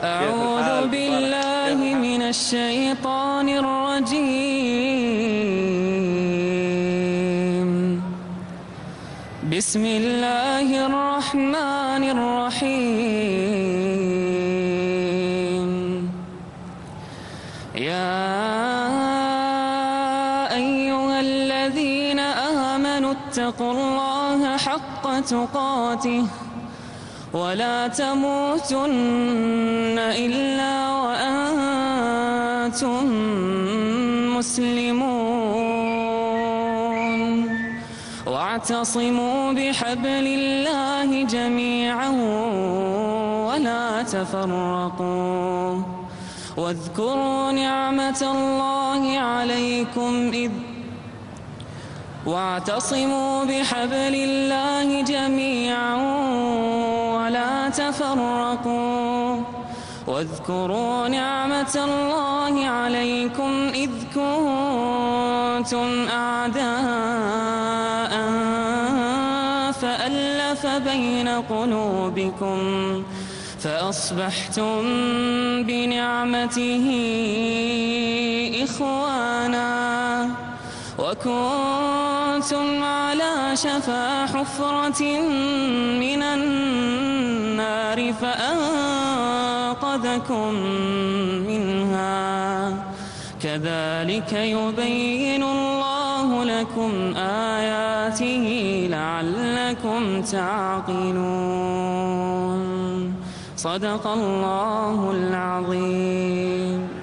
أعوذ بالله من الشيطان الرجيم. بسم الله الرحمن الرحيم. يا أيها الذين آمنوا اتقوا الله حق تقاته. ولا تموتن إلا وأنتم مسلمون. واعتصموا بحبل الله جميعا ولا تفرقوا. واذكروا نعمة الله عليكم إذ واعتصموا بحبل الله جميعا تفرقوا. واذكروا نعمة الله عليكم إذ كنتم أعداء فألف بين قلوبكم فأصبحتم بنعمته وكنتم على شفا حفرة من النار فأنقذكم منها. كذلك يبين الله لكم آياته لعلكم تعقلون. صدق الله العظيم.